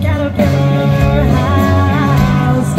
caterpillar house.